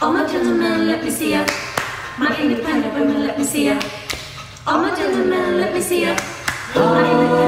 All my gentlemen, let me see ya. My independent women, let me see ya. All my gentlemen, let me see ya. All my independent